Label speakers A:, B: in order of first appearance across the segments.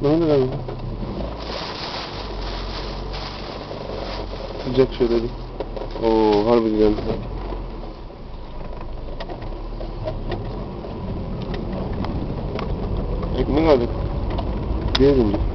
A: Mehmet abi. Sıcak şöyle bir. Oo harbi güzel. Ekmek aldık. Diyelim. Bir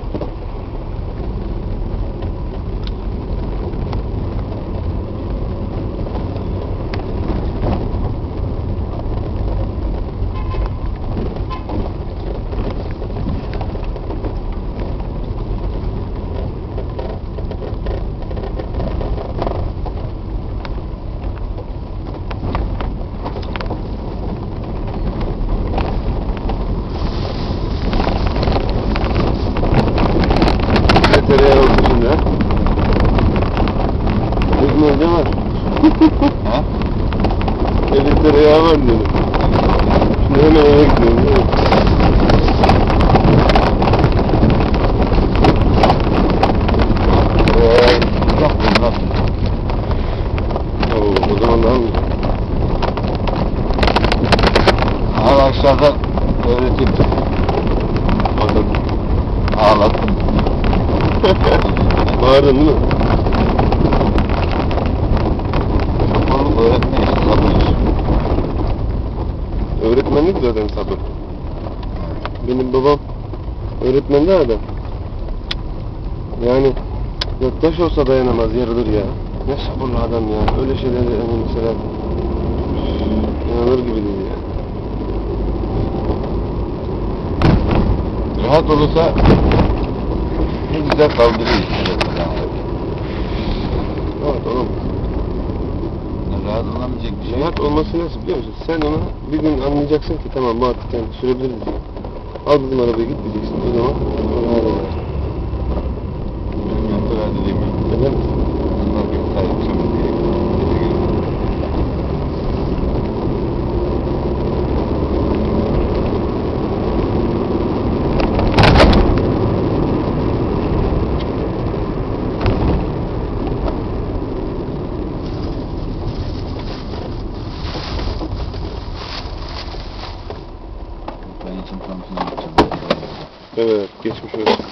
A: tereyağı oldu şimdi ha. Ekmeği ne var?
B: Ha?
A: Elin tereyağı var dedim. Şimdi hemen eve gidiyorum. değil mi? Oo, o zaman daha mı?
B: Al aşağıda öğretip
A: Bağırdın değil mi?
B: Oğlum öğretmen.
A: Öğretmenlik zaten sabır. Benim babam öğretmen de adam. Yani ya taş olsa dayanamaz yarılır ya. Ne sabırlı adam ya. Öyle şeyleri yani mesela inanılır gibi değil ya.
B: Rahat olursa ne güzel kaldırıyor.
A: Evet oğlum.
B: Rahat olamayacak bir şey yok.
A: Rahat olması nasıl biliyor musun? Sen onu bir gün anlayacaksın ki tamam bu artık yani sürebiliriz. Al bizim arabaya git diyeceksin. O zaman rahat olur.
B: Benim yanımda rahat edeyim Ben için tam sana gideceğim.
A: Evet geçmiş olsun.